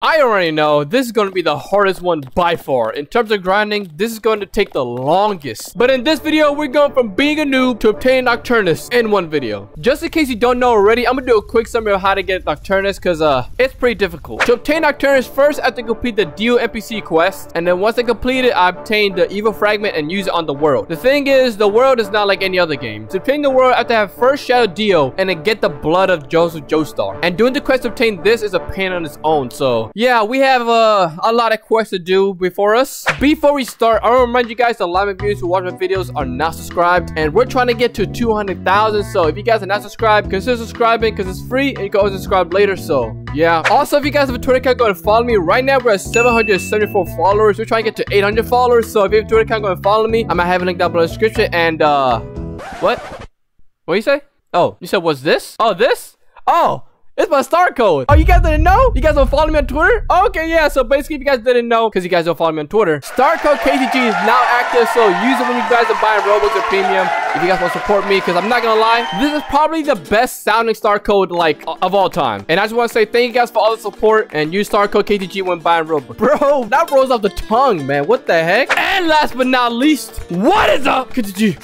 I already know this is going to be the hardest one by far. In terms of grinding, this is going to take the longest. But in this video, we're going from being a noob to obtaining Nocturnus in one video. Just in case you don't know already, I'm going to do a quick summary of how to get Nocturnus because uh, it's pretty difficult. To obtain Nocturnus, first I have to complete the Dio NPC quest. And then once I complete it, I obtain the Evil Fragment and use it on the world. The thing is, the world is not like any other game. To obtain the world, I have to have first Shadow Dio and then get the blood of Joseph Joestar. And doing the quest to obtain this is a pain on its own, so yeah, we have uh, a lot of quests to do before us. Before we start, I want to remind you guys the live viewers who watch my videos are not subscribed. And we're trying to get to 200,000. So if you guys are not subscribed, consider subscribing because it's free and you can always subscribe later. So yeah. Also, if you guys have a Twitter account, go and follow me. Right now, we're at 774 followers. We're trying to get to 800 followers. So if you have a Twitter account, go and follow me. I might have a link down below in the description. And uh, what? What you say? Oh, you said what's this? Oh, this? Oh, it's my star code. Oh, you guys didn't know? You guys don't follow me on Twitter? Okay, yeah. So basically, if you guys didn't know, because you guys don't follow me on Twitter, star code KTG is now active. So use it when you guys are buying Robux or Premium. If you guys want to support me, because I'm not gonna lie, this is probably the best sounding star code like of all time. And I just want to say thank you guys for all the support and use star code KTG when buying Robux. Bro, that rolls off the tongue, man. What the heck? And last but not least, what is up, KTG?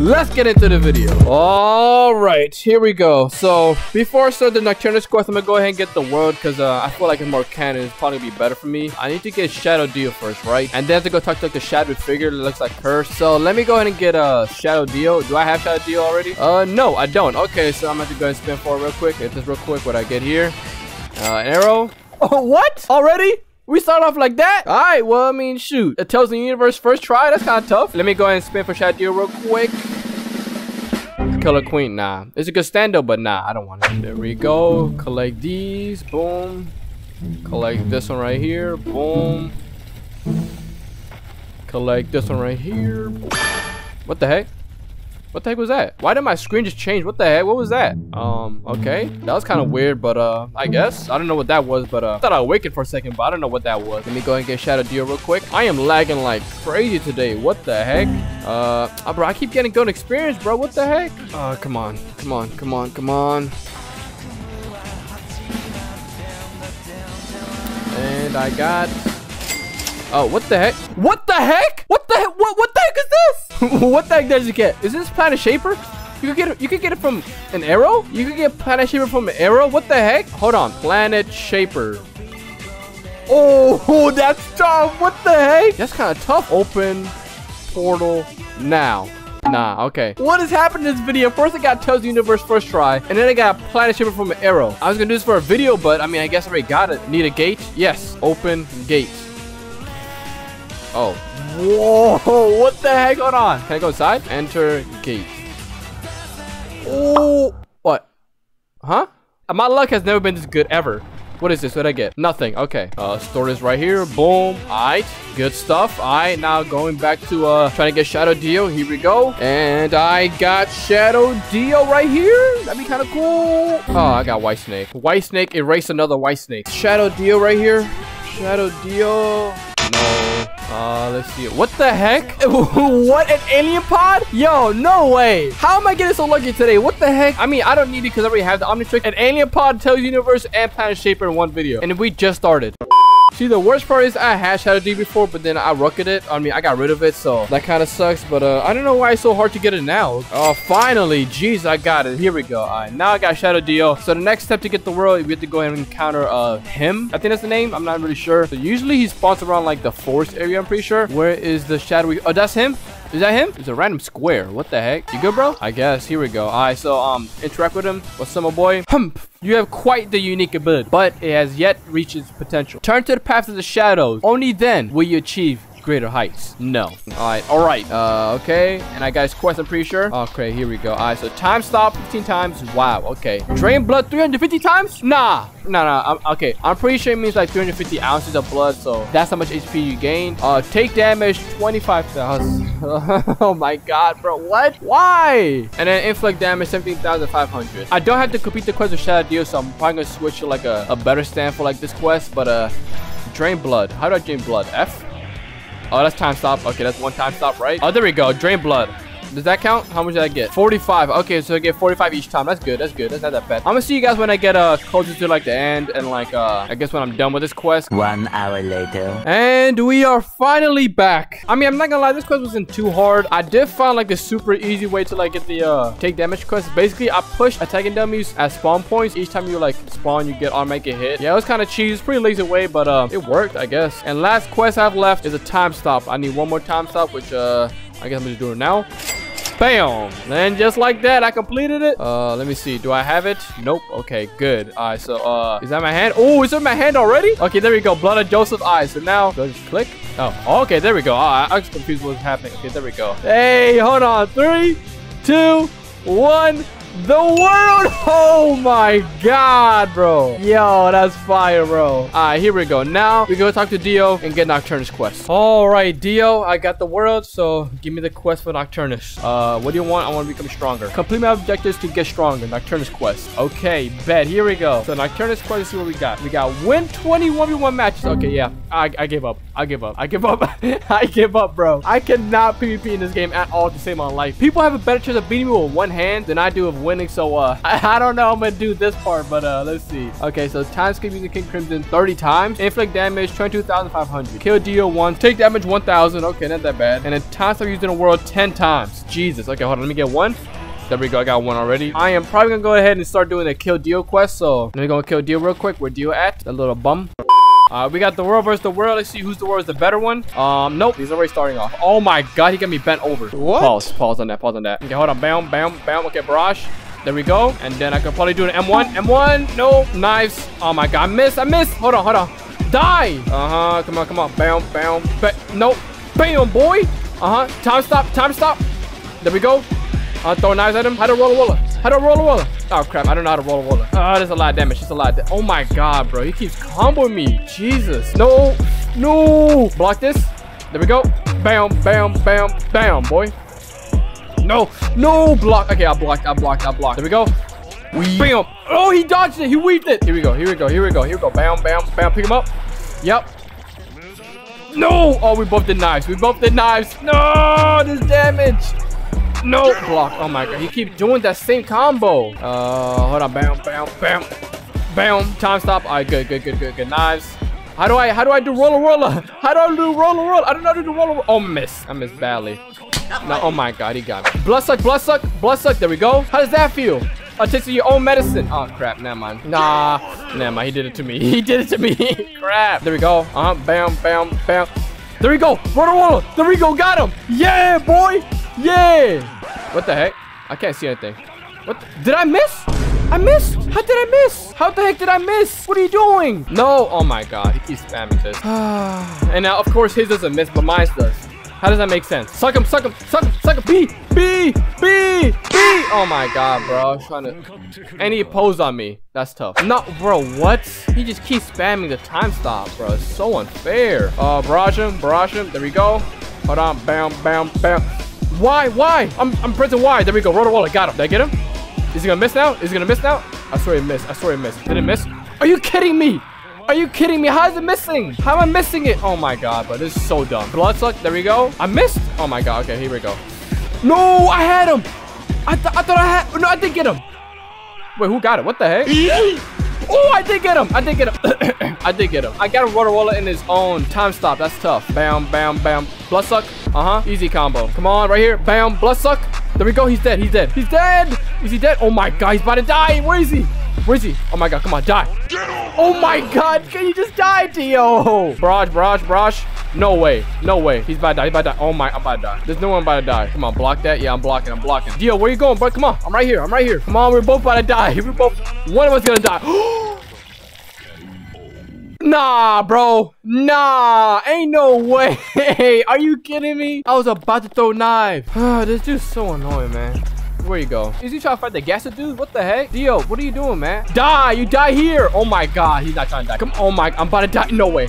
Let's get into the video. All right, here we go. So before I start the Nocturnus quest, I'm gonna go ahead and get the world because uh, I feel like it's more canon. It's probably gonna be better for me. I need to get Shadow Dio first, right? And then to go talk to like the shadow figure that looks like her. So let me go ahead and get uh, Shadow Dio. Do I have Shadow Dio already? Uh, no, I don't. Okay, so I'm gonna have to go and spin for real quick. Get this real quick. What I get here? Uh, an arrow. Oh, what? Already? We start off like that? All right, well, I mean, shoot. It tells the universe first try. That's kind of tough. Let me go ahead and spin for Shadow Dio real quick. Killer Queen, nah. It's a good stand-up, but nah, I don't want it. There we go. Collect these. Boom. Collect this one right here. Boom. Collect this one right here. What the heck? What the heck was that? Why did my screen just change? What the heck? What was that? Um, okay. That was kind of weird, but uh, I guess. I don't know what that was, but uh, I thought I awakened for a second, but I don't know what that was. Let me go and get Shadow Dio real quick. I am lagging like crazy today. What the heck? Uh, oh, bro, I keep getting good experience, bro. What the heck? Uh, come on. Come on. Come on. Come on. And I got Oh, what the heck? What the heck? What the heck? What, what the heck is this? what the heck does it get? Is this Planet Shaper? You could get it. You could get it from an arrow. You could get Planet Shaper from an arrow. What the heck? Hold on, Planet Shaper. Oh, that's tough. What the heck? That's kind of tough. Open portal now. Nah, okay. What has happened in this video? First, I got Tales Universe first try, and then I got Planet Shaper from an arrow. I was gonna do this for a video, but I mean, I guess I already got it. Need a gate? Yes. Open gate. Oh. Whoa, what the heck? Hold on. Can I go inside? Enter gate. Oh. What? Huh? My luck has never been this good ever. What is this? What did I get? Nothing. Okay. Uh, store this right here. Boom. Alright. Good stuff. Alright. Now going back to uh trying to get Shadow Dio. Here we go. And I got Shadow Dio right here. That'd be kind of cool. Oh, I got White Snake. White Snake erase another White Snake. Shadow Dio right here. Shadow Dio. No. Uh, let's see. What the heck? what? An alien pod? Yo, no way. How am I getting so lucky today? What the heck? I mean, I don't need it because I already have the Omnitrix. An alien pod Tales Universe and planet shaper in one video. And we just started. See, the worst part is I had Shadow D before, but then I rocked it. I mean, I got rid of it, so that kind of sucks. But uh, I don't know why it's so hard to get it now. Oh, finally. Jeez, I got it. Here we go. All right, now I got Shadow Dio. So the next step to get the world, we have to go and encounter uh, him. I think that's the name. I'm not really sure. So usually he spawns around like the forest area, I'm pretty sure. Where is the Shadow? Oh, that's him? Is that him? It's a random square. What the heck? You good, bro? I guess. Here we go. All right, so um, interact with him. What's up, my boy? Hump. You have quite the unique ability, but it has yet reached its potential. Turn to the path of the shadows. Only then will you achieve greater heights. No. All right. All right. Uh, okay. And I got his quest, I'm pretty sure. Okay, here we go. All right, so time stop 15 times. Wow. Okay. Drain blood 350 times? Nah. Nah, nah. I'm, okay. I'm pretty sure it means like 350 ounces of blood, so that's how much HP you gain. Uh, take damage 25,000. oh my god, bro. What? Why? And then inflict damage 17,500. I don't have to complete the quest with Shadow Dio, so I'm probably gonna switch to like a, a better stand for like this quest, but uh, drain blood. How do I drain blood? F? Oh, that's time stop. Okay, that's one time stop, right? Oh, there we go. Drain blood. Does that count? How much did I get? 45. Okay, so I get 45 each time. That's good. That's good. That's not that bad. I'm gonna see you guys when I get uh closer to like the end and like uh I guess when I'm done with this quest. One hour later. And we are finally back. I mean, I'm not gonna lie, this quest wasn't too hard. I did find like a super easy way to like get the uh take damage quest. Basically, I push attacking dummies at spawn points. Each time you like spawn, you get automatic hit. Yeah, it was kind of cheesy. It's Pretty lazy way, but uh, it worked, I guess. And last quest I have left is a time stop. I need one more time stop, which uh, I guess I'm just doing it now. Bam! And just like that, I completed it. Uh, let me see. Do I have it? Nope. Okay, good. All right, so, uh, is that my hand? Oh, is it my hand already? Okay, there we go. Blood of Joseph eyes. So now, just click? Oh, okay, there we go. Oh, I, I was confused what was happening. Okay, there we go. Hey, hold on. Three, two, one the world. Oh my god, bro. Yo, that's fire, bro. All right, here we go. Now we go talk to Dio and get Nocturnus quest. All right, Dio, I got the world, so give me the quest for Nocturnus. Uh, what do you want? I want to become stronger. Complete my objectives to get stronger. Nocturnus quest. Okay, bet. Here we go. So Nocturnus quest. See what we got. We got win 21 v 1 matches. Okay, yeah. I, I give up. I give up. I give up. I give up, bro. I cannot PvP in this game at all to save my life. People have a better chance of beating me with one hand than I do of winning. So, uh, I, I don't know I'm gonna do this part, but, uh, let's see. Okay, so time skip using King Crimson 30 times. Inflict damage 22,500. Kill Dio one, Take damage 1,000. Okay, not that bad. And then time stop using the world 10 times. Jesus. Okay, hold on. Let me get one. There we go. I got one already. I am probably gonna go ahead and start doing a kill Dio quest. So let me go kill Dio real quick. Where Dio at? That little bum. Uh, we got the world versus the world. Let's see who's the world is the better one. Um, nope. He's already starting off. Oh my god, he got me bent over. What? Pause. Pause on that. Pause on that. Okay, hold on. Bam, bam, bam. Okay, barrage. There we go. And then I can probably do an M1. M1. No. Knives. Oh my god. I missed. I missed. Hold on. Hold on. Die. Uh-huh. Come on. Come on. Bam, bam. Ba nope. Bam, boy. Uh-huh. Time stop. Time stop. There we go. Uh, throw knives at him. How to roll a roller. How to roll a roller. Oh, crap. I don't know how to roll a roller. Uh, uh, oh, there's a lot of damage. There's a lot of Oh, my God, bro. He keeps comboing me. Jesus. No. No. Block this. There we go. Bam, bam, bam, bam, boy. No. No. Block. Okay, I blocked. I blocked. I blocked. There we go. Bam. Oh, he dodged it. He weaved it. Here we go. Here we go. Here we go. Here we go. Bam, bam, bam. Pick him up. Yep. No. Oh, we both did knives. We both did knives. No. There's damage. No block. Oh my god. He keep doing that same combo. Uh, hold on. Bam, bam, bam, bam. Time stop. All right, good, good, good, good, good. Knives. How do I, how do I do road roller? How do I do road roller? I don't know how to do road roller. Oh, miss. I miss badly. No, oh my god, he got me. Blood suck, blood suck, blood suck. There we go. How does that feel? Oh, it takes your own medicine. Oh, crap. Never mind. Nah. Never mind. He did it to me. He did it to me. crap. There we go. Uh-huh. Bam, bam, bam. There we go. Road roller. There we go. Got him. Yeah, boy. Yeah! What the heck? I can't see anything. What? Did I miss? I missed? How did I miss? How the heck did I miss? What are you doing? No. Oh my god. He keeps spamming this. and now, of course, his doesn't miss, but mine does. How does that make sense? Suck him, suck him, suck him, suck him. B, B, B, B. Oh my god, bro. I was trying to... And he posed on me. That's tough. No, bro, what? He just keeps spamming the time stop, bro. It's so unfair. Uh, barrage him, barrage him. There we go. Hold on. Bam, bam, bam. Why? Why? I'm, I'm pressing Y. There we go. Road roller. Got him. Did I get him? Is he gonna miss now? Is he gonna miss now? I swear he missed. I swear he missed. Did it miss? Are you kidding me? Are you kidding me? How is it missing? How am I missing it? Oh my god, bro. This is so dumb. Blood suck. There we go. I missed. Oh my god. Okay, here we go. No, I had him. I, th I thought I had. No, I did get him. Wait, who got it? What the heck? Oh, I did get him. I did get him. I did get him. I got a road roller in his own time stop. That's tough. Bam, bam, bam. Blood suck. Uh-huh. Easy combo. Come on, right here. Bam, blood suck. There we go. He's dead. He's dead. He's dead. Is he dead? Oh my god. He's about to die. Where is he? Where is he? Oh my god. Come on. Die. Oh my god. Can you just die, Dio? Barrage, barrage, barrage. No way. No way. He's about to die. He's about to die. Oh my. I'm about to die. There's no one about to die. Come on. Block that. Yeah, I'm blocking. I'm blocking. Dio, where you going, bro? Come on. I'm right here. I'm right here. Come on. We're both about to die. We're both. One of us gonna die. Nah, bro. Nah. Ain't no way. Are you kidding me? I was about to throw knife. this dude's so annoying, man. Where you go? Is he trying to fight the gas dude? What the heck? Dio, what are you doing, man? Die. You die here. Oh my god. He's not trying to die. Come Oh my. I'm about to die. No way.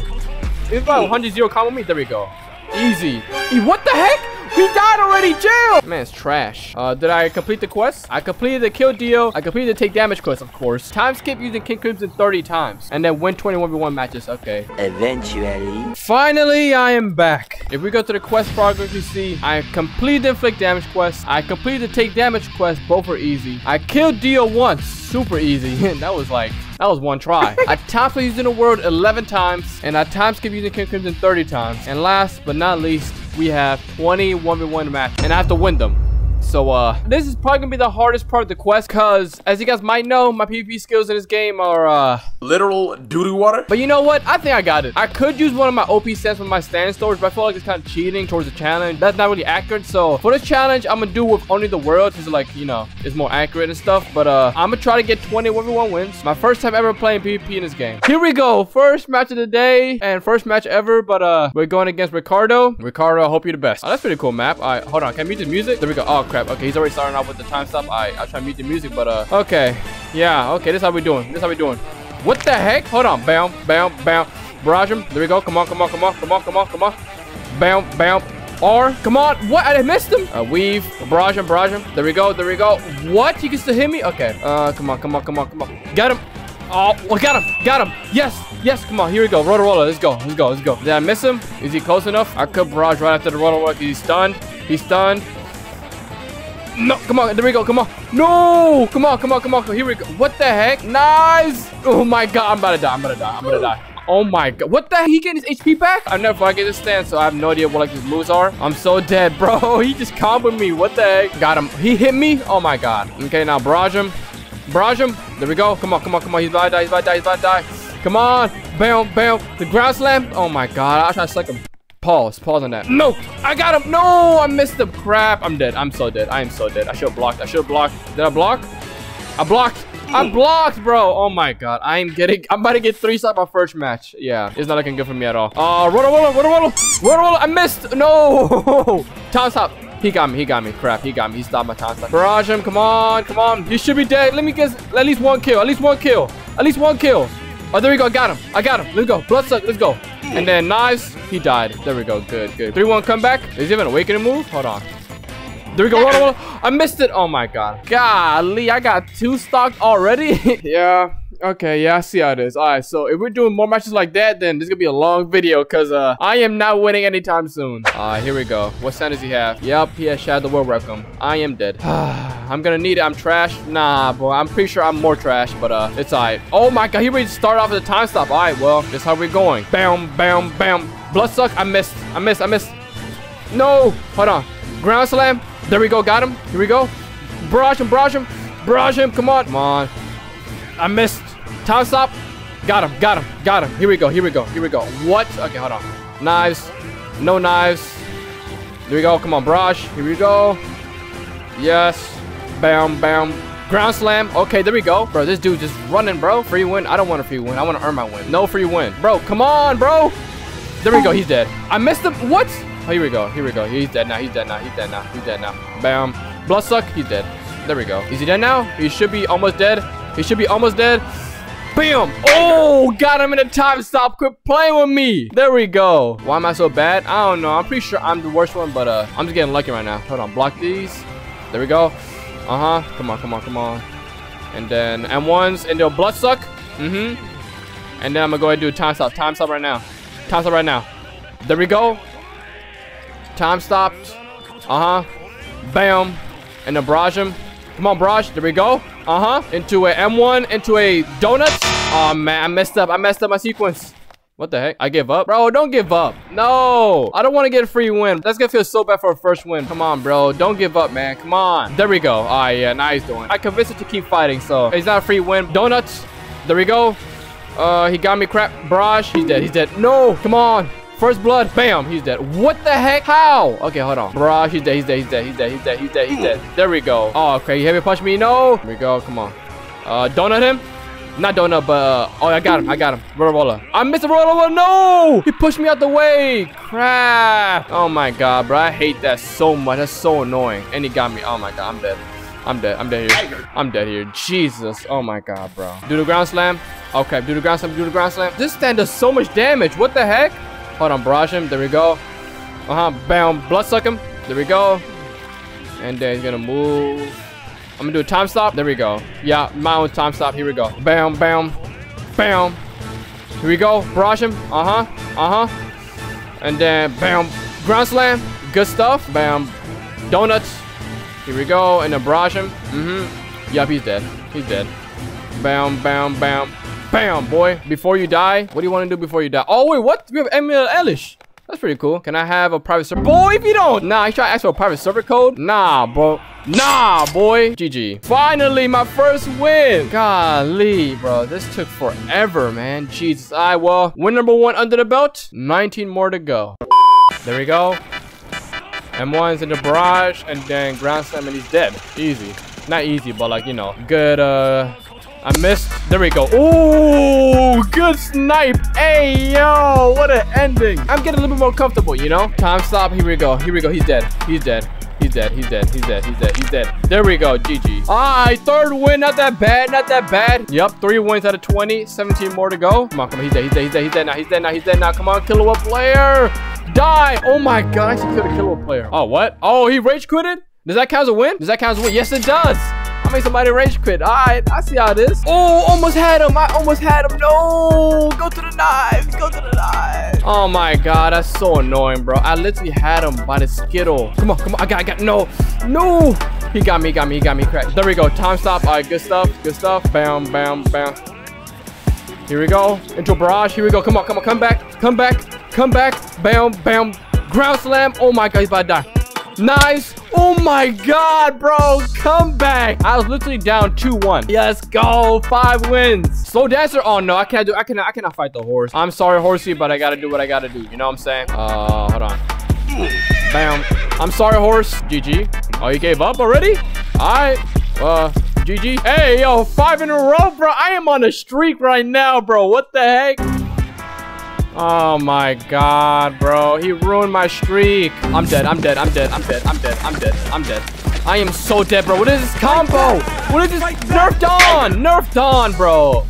If I 100 zero combo me, there we go. Easy. E what the heck? He died already. Chill. Man's trash. Uh, did I complete the quest? I completed the kill Dio. I completed the take damage quest, of course. Time skip using King Crimson 30 times. And then win 21v1 matches. Okay. Eventually. Finally, I am back. If we go to the quest progress, you see I completed the inflict damage quest. I completed the take damage quest. Both are easy. I killed Dio once. Super easy. And that was like that was one try. I time skip using the world 11 times, and I time skip using King Crimson 30 times. And last but not least, we have 20 1v1 match, and I have to win them. So, uh, this is probably gonna be the hardest part of the quest, because, as you guys might know, my PvP skills in this game are, uh... Literal doo-doo water? But you know what? I think I got it. I could use one of my OP sets with my stand storage, but I feel like it's kind of cheating towards the challenge. That's not really accurate, so for this challenge, I'm gonna do with only the world, because, like, you know, it's more accurate and stuff. But, uh, I'm gonna try to get 20 1v1 wins. My first time ever playing PvP in this game. Here we go. First match of the day, and first match ever, but, uh, we're going against Ricardo. Ricardo, I hope you're the best. Oh, that's pretty cool map. All right, hold on. Can I mute the music? There we go. Oh, crap. Okay, he's already starting off with the time stop. I I'll try to mute the music, but uh, okay, yeah, okay. This how we doing. This how we doing. What the heck? Hold on. Bam, bam, bam. Barrage him. There we go. Come on, come on, come on, come on, come on, come on. Bam, bam. R. Come on. What? I missed him. Uh, weave. Barrage him, barrage him. There we go. There we go. What? You can still hit me? Okay. Uh, come on, come on, come on, come on. Got him. Oh, well, got him. Got him. Yes. Yes. Come on. Here we go. Road roller. Let's go. Let's go. Let's go. Did I miss him? Is he close enough? I could barrage right after the road roller. He's stunned. He's stunned. No, come on, there we go, come on. No, come on, come on, come on, here we go. What the heck? Nice. Oh my god, I'm about to die, I'm about to die, I'm about to die. Oh my god, what the heck? He getting his HP back? I never I get this stand, so I have no idea what like his moves are. I'm so dead, bro. He just comboed me. What the heck? Got him. He hit me. Oh my god. Okay, now barrage him. Barrage him. There we go. Come on, come on, come on. He's about to die. He's about to die. He's about to die. Come on. Bam, bam. The ground slam. Oh my god. I try to select him. Pause. Pause on that. No! I got him! No! I missed the Crap. I'm dead. I'm so dead. I am so dead. I should have blocked. I should have blocked. Did I block? I blocked. I'm blocked, bro. Oh my god. I am getting... I'm about to get three stop my first match. Yeah. It's not looking good for me at all. Uh, roller, roller, roller, roller. Roller, roller. I missed. No! Time stop. He got me. He got me. Crap. He got me. He stopped my time. Barrage him. Come on. Come on. You should be dead. Let me get At least one kill. At least one kill. At least one kill. Oh, there we go. I Got him. I got him. Let's go. Bloodsuck. Let's go. And then knives. He died. There we go. Good, good. 3-1 comeback. Is he even awakening move? Hold on. There we go. Roll, roll. I missed it. Oh my god. Golly, I got two stocked already. yeah. Okay, yeah, I see how it is. All right, so if we're doing more matches like that, then this is gonna be a long video because uh, I am not winning anytime soon. All right, here we go. What sound does he have? Yep, he has Shadow World Requiem. I am dead. I'm gonna need it. I'm trash. Nah, boy, I'm pretty sure I'm more trash, but uh, it's all right. Oh my god, he ready to start off with a time stop. All right, well, this is how we're going. Bam, bam, bam. Bloodsuck. I missed. I missed. I missed. No. Hold on. Ground slam. There we go. Got him. Here we go. Barrage him. Barrage him. Barrage him. Come on. Come on. I missed. Time stop. Got him. Got him. Got him. Here we go. Here we go. Here we go. What? Okay, hold on. Knives. No knives. There we go. Come on, barrage. Here we go. Yes. Bam, bam. Ground slam. Okay, there we go. Bro, this dude just running, bro. Free win. I don't want a free win. I want to earn my win. No free win. Bro, come on, bro. There we go. He's dead. I missed him. What? Oh, here we go. Here we go. He's dead now. He's dead now. He's dead now. He's dead now. Bam. Bloodsuck. He's dead. There we go. Is he dead now? He should be almost dead. He should be almost dead. Bam! Oh, got him in a time stop. Quit playing with me. There we go. Why am I so bad? I don't know. I'm pretty sure I'm the worst one, but uh, I'm just getting lucky right now. Hold on. Block these. There we go. Uh-huh. Come on, come on, come on. And then M1s and they'll bloodsuck. Mm-hmm. And then I'm gonna go ahead and do a time stop. Time stop right now. Time stop right now. There we go. Time stopped. Uh-huh. Bam. And then barrage him. Come on, barrage. There we go. Uh-huh. Into a M1, into a donuts. Oh, man. I messed up. I messed up my sequence. What the heck? I give up? Bro, don't give up. No. I don't want to get a free win. That's going to feel so bad for a first win. Come on, bro. Don't give up, man. Come on. There we go. Right, yeah. Now he's doing. I convinced him to keep fighting, so he's not a free win. Donuts. There we go. Uh, he got me crap. Barrage. He's dead. He's dead. No. Come on. First blood. Bam. He's dead. What the heck? How? Okay, hold on. Barrage. He's dead. He's dead. He's dead. He's dead. He's dead. He's dead. He's dead. There we go. Oh, okay. You heavy punch me? No. Here we go. Come on. Uh, donut him. Not donut, but uh, oh, I got him. I got him. Road roller. I missed the road roller. No! He pushed me out the way. Crap. Oh my god, bro. I hate that so much. That's so annoying. And he got me. Oh my god, I'm dead. I'm dead. I'm dead here. I'm dead here. Jesus. Oh my god, bro. Do the ground slam. Okay, do the ground slam. Do the ground slam. This stand does so much damage. What the heck? Hold on, barrage him. There we go. Uh-huh. Bam. Bloodsuck him. There we go. And then he's gonna move. I'm gonna do a time stop. There we go. Yeah, my own time stop. Here we go. Bam, bam, bam. Here we go. Barrage him. Uh huh. Uh huh. And then bam, ground slam. Good stuff. Bam, donuts. Here we go. And then barrage him. Mm-hmm. Yup, he's dead. He's dead. Bam, bam, bam, bam, boy. Before you die, what do you want to do before you die? Oh wait, what? We have Emil Elish. That's pretty cool. Can I have a private server? Boy, if you don't. Nah, you try to ask for a private server code? Nah, bro. Nah, boy. GG. Finally, my first win. Golly, bro. This took forever, man. Jesus. I well, win number one under the belt. 19 more to go. There we go. M1's in the barrage, and then ground slam, and he's dead. Easy. Not easy, but like, you know, good, uh... I missed. There we go. Ooh, good snipe. Hey, yo, what an ending. I'm getting a little bit more comfortable, you know? Time stop. Here we go. Here we go. He's dead. He's dead. He's dead. He's dead. He's dead. He's dead. He's dead. There we go. GG. All right, third win. Not that bad. Not that bad. Yep, three wins out of 20. 17 more to go. Come on, come on. He's dead. He's dead. He's dead. He's dead now. He's dead now. He's dead now. Come on, Kill a player. Die. Oh my god. I actually killed a player. Oh, what? Oh, he rage quitted? Does that count as a win? Does that count as a win? Yes, it does. I made somebody rage quit. All right, I see how it is. Oh, almost had him. I almost had him. No, go to the knife. Go to the knife. Oh my god, that's so annoying, bro. I literally had him by the skittle. Come on, come on. I got, I got. No, no. He got me. He got me. He got me. Correct. There we go. Time stop. All right, good stuff. Good stuff. Bam, bam, bam. Here we go. Into barrage. Here we go. Come on, come on. Come back. Come back. Come back. Bam, bam. Ground slam. Oh my god, he's about to die. Nice. Oh my god, bro. Come back. I was literally down 2-1. Let's go. Five wins. Slow dancer. Oh no, I can't do I cannot I cannot fight the horse. I'm sorry, horsey, but I gotta do what I gotta do. You know what I'm saying? Uh hold on. Bam. I'm sorry, horse. GG. Oh, you gave up already? Alright. Uh GG. Hey, yo, five in a row, bro. I am on a streak right now, bro. What the heck? Oh my god, bro. He ruined my streak. I'm dead. I'm dead. I'm dead. I'm dead. I'm dead. I'm dead. I'm dead. I am so dead, bro. What is this combo? What is this? Nerfed on. Nerfed on, bro.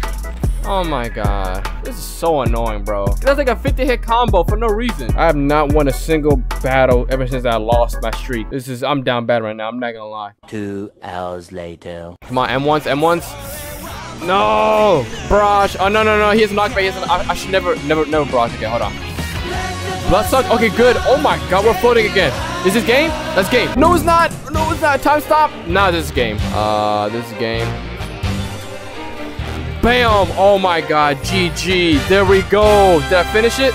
Oh my god. This is so annoying, bro. That's like a 50 hit combo for no reason. I have not won a single battle ever since I lost my streak. This is, I'm down bad right now. I'm not gonna lie. Two hours later. Come on, M1s, M1s. No! Barrage. Oh, no, no, no. He has knockback. He has an, I, I should never, never, never barrage again. Hold on. Blood suck. Okay, good. Oh my god, we're floating again. Is this game? That's game. No, it's not. No, it's not. Time stop. Nah, this is game. Uh, this is game. Bam. Oh my god. GG. There we go. Did I finish it?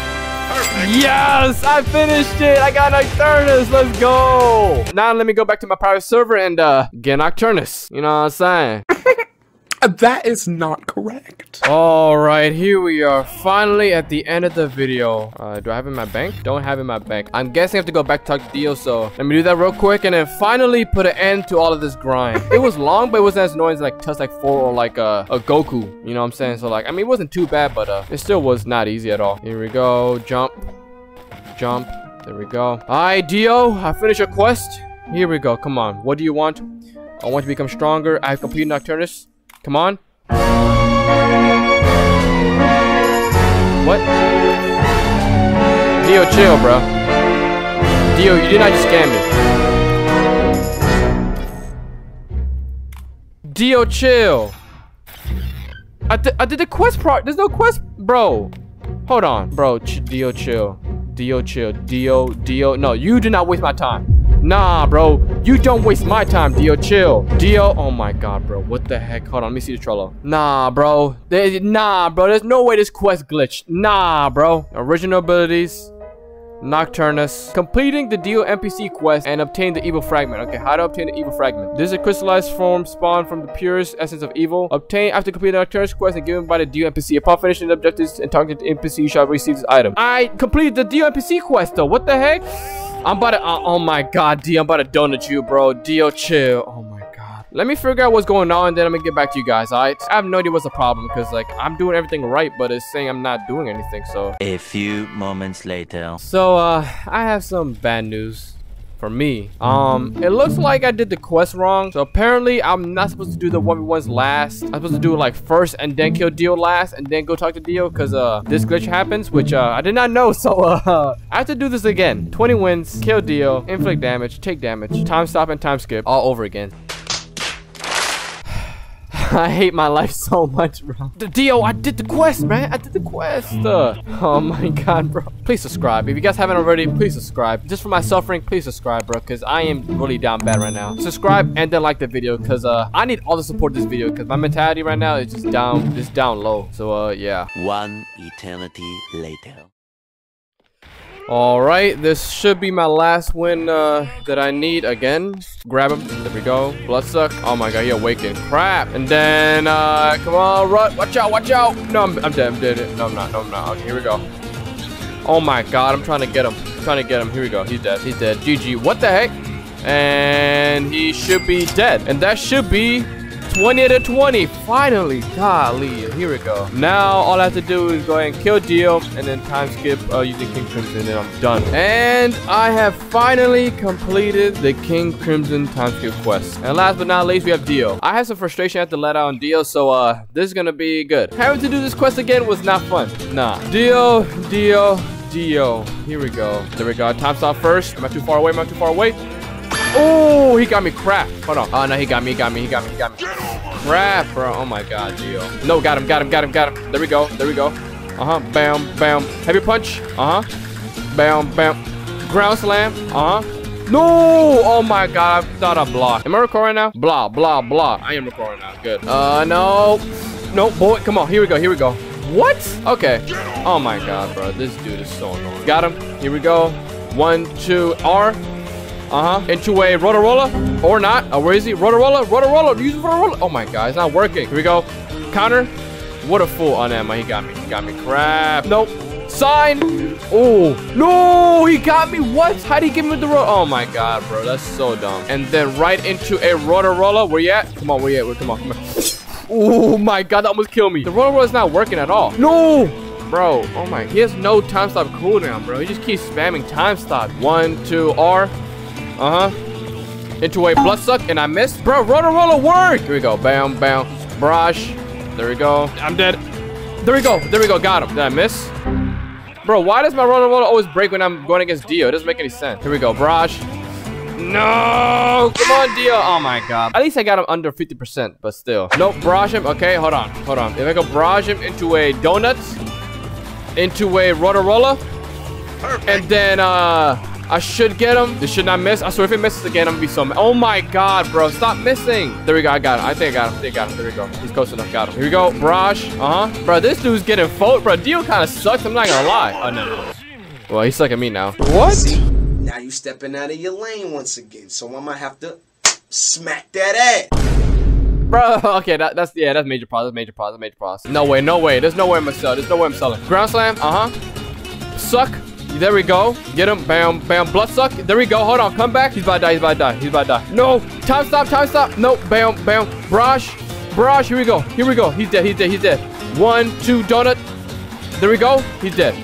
Yes, I finished it. I got Nocturnus. Let's go. Now let me go back to my private server and uh get Nocturnus. You know what I'm saying? That is not correct. All right, here we are, finally at the end of the video. Uh, do I have in my bank? Don't have in my bank. I'm guessing I have to go back to Dio, so let me do that real quick and then finally put an end to all of this grind. it was long, but it wasn't as annoying as like Tusk like 4 or like uh, a Goku. You know what I'm saying? So like, I mean, it wasn't too bad, but uh, it still was not easy at all. Here we go, jump, jump. There we go. All right, Dio, I finished your quest. Here we go. Come on. What do you want? I want to become stronger. I have completed Nocturnus. Come on. What? Dio, chill, bro. Dio, you did not just scam me. Dio, chill. I, I did the quest pro- There's no quest- Bro. Hold on, bro. Ch Dio, chill. Dio, chill. Dio, Dio. No, you do not waste my time. Nah, bro. You don't waste my time, Dio. Chill. Dio. Oh my god, bro. What the heck? Hold on. Let me see the Trello. Nah, bro. There, nah, bro. There's no way this quest glitched. Nah, bro. Original abilities. Nocturnus. Completing the Dio NPC quest and obtain the evil fragment. Okay, how to obtain the evil fragment. This is a crystallized form spawned from the purest essence of evil. Obtain after completing the Nocturnus quest and given by the Dio NPC. Upon finishing the objectives and talking to the NPC, you shall receive this item. I completed the Dio NPC quest though. What the heck? I'm about to, uh, oh my god, Dio, I'm about to donut you, bro. Dio, chill. Oh my god. Let me figure out what's going on, and then I'm gonna get back to you guys, alright? I have no idea what's the problem, because, like, I'm doing everything right, but it's saying I'm not doing anything, so. A few moments later. So, uh, I have some bad news. For me. Um, it looks like I did the quest wrong. So apparently I'm not supposed to do the 1v1s last. I'm supposed to do like first and then kill Dio last and then go talk to Dio because uh this glitch happens, which uh I did not know. So uh I have to do this again. 20 wins, kill Dio, inflict damage, take damage, time stop and time skip all over again. I hate my life so much, bro. The Dio, I did the quest, man. I did the quest. Uh, oh my god, bro. Please subscribe. If you guys haven't already, please subscribe. Just for my suffering, please subscribe, bro. Because I am really down bad right now. Subscribe and then like the video. Because uh, I need all the support this video. Because my mentality right now is just down, just down low. So uh, yeah. One eternity later. All right, this should be my last win uh, that I need again. Grab him. There we go. Bloodsuck. Oh my god, he awakened. Crap. And then, uh, come on, run. Watch out, watch out. No, I'm, I'm dead. I'm dead. No, I'm not. No, I'm not. Okay, here we go. Oh my god, I'm trying to get him. I'm trying to get him. Here we go. He's dead. He's dead. GG. What the heck? And he should be dead. And that should be 20 to 20. Finally. Golly. Here we go. Now, all I have to do is go ahead and kill Dio and then time skip uh, using King Crimson and I'm done. And I have finally completed the King Crimson time skip quest. And last but not least, we have Dio. I had some frustration had to let out on Dio, so uh, this is gonna be good. Having to do this quest again was not fun. Nah. Dio, Dio, Dio. Here we go. There we go. Time stop first. Am I too far away? Am I too far away? Oh, he got me crap. Hold on. Oh, no, he got me, he got me, he got me, he got me. Crap, bro. Oh, my God, Dio. No, got him, got him, got him, got him. There we go, there we go. Uh-huh, bam, bam. Heavy punch. Uh-huh. Bam, bam. Ground slam. Uh-huh. No! Oh, my God, I thought I blocked. Am I recording now? Blah, blah, blah. I am recording now. Good. Uh, no. No, boy. Come on, here we go, here we go. What? Okay. Oh, my God, bro. This dude is so annoying. Got him. Here we go. One, two, R. Uh-huh. Into a Road Roller. Or not. Uh, where is he? Road Roller? Rotorola. Use Road Roller. Oh my god, it's not working. Here we go. Counter. What a fool. Oh, no, he got me. He got me. Crap. Nope. Sign. Oh. No, he got me. What? How'd he give me the road? Oh my god, bro. That's so dumb. And then right into a Road Roller. Where you at? Come on, where you at? Where? Come on, come on. Oh my god, that almost killed me. The Road Roller is not working at all. No. Bro, oh my, he has no time stop cooldown, bro. He just keeps spamming time stop. One, two, R. Uh-huh. Into a blood suck and I missed. Bro, Road Roller work! Here we go. Bam, bam. Barrage. There we go. I'm dead. There we go. There we go. Got him. Did I miss? Bro, why does my Road Roller always break when I'm going against Dio? It doesn't make any sense. Here we go. Barrage. No! Come on, Dio. Oh, my God. At least I got him under 50%, but still. Nope. Barrage him. Okay, hold on. Hold on. If I go barrage him into a donut, into a Road Roller, and then, uh... I should get him. This should not miss. I swear if it misses again, I'm gonna be so mad. Oh my god, bro. Stop missing. There we go. I got him. I think I got him. I think I got him. There we go. He's close enough. Got him. Here we go. Barrage. Uh-huh. Bro, this dude's getting fold. Bro, Dio kind of sucks. I'm not gonna lie. Oh, no. Well, he's sucking me now. What? See, now you stepping out of your lane once again, so I might have to smack that ass. Bro, okay, that, that's, yeah, that's major pause, that's major pause, that's major pause. No way, no way, there's no way I'm gonna sell, there's no way I'm selling. Ground slam, uh-huh. Suck, there we go. Get him. Bam, bam. Bloodsuck. There we go. Hold on. Come back. He's about to die. He's about to die. He's about to die. No. Time stop. Time stop. No. Bam, bam. Barrage. Barrage. Here we go. Here we go. He's dead. He's dead. He's dead. One, two, donut. There we go. He's dead.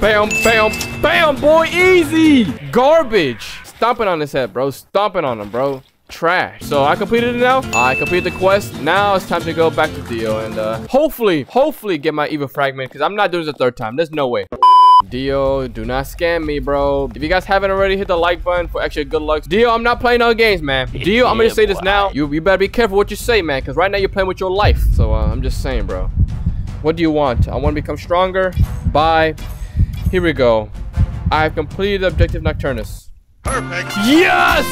Bam, bam, bam, boy. Easy. Garbage. Stomping on his head, bro. Stomping on him, bro trash. So I completed it now. I completed the quest. Now it's time to go back to Dio and uh, hopefully, hopefully get my evil fragment because I'm not doing this a third time. There's no way. Dio, do not scam me, bro. If you guys haven't already, hit the like button for extra good luck. Dio, I'm not playing no games, man. Dio, I'm gonna say this now. You, you better be careful what you say, man, because right now you're playing with your life. So uh, I'm just saying, bro. What do you want? I want to become stronger. Bye. Here we go. I have completed Objective Nocturnus. Perfect. Yes!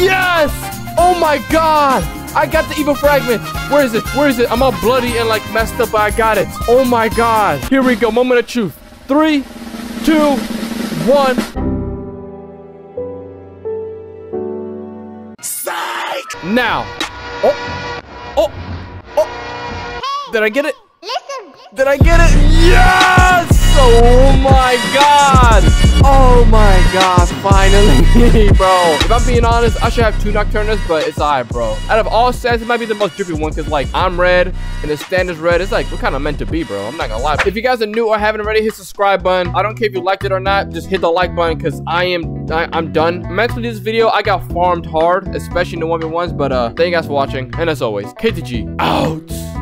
Yes! Oh my god! I got the evil fragment. Where is it? Where is it? I'm all bloody and like messed up, but I got it. Oh my god. Here we go. Moment of truth. Three, two, one. Psych! Now. Oh. Oh. Oh. Did I get it? Listen. Did I get it? Yes! Oh my god! Oh my god, finally, bro. If I'm being honest, I should have two Nocturnus, but it's alright, bro. Out of all sets, it might be the most drippy one, because, like, I'm red, and the stand is red. It's like, we're kind of meant to be, bro. I'm not gonna lie. If you guys are new or haven't already, hit subscribe button. I don't care if you liked it or not. Just hit the like button, because I am, I, I'm done. Mentally, this video, I got farmed hard, especially in the 1v1s, but, uh, thank you guys for watching, and as always, KTG, out.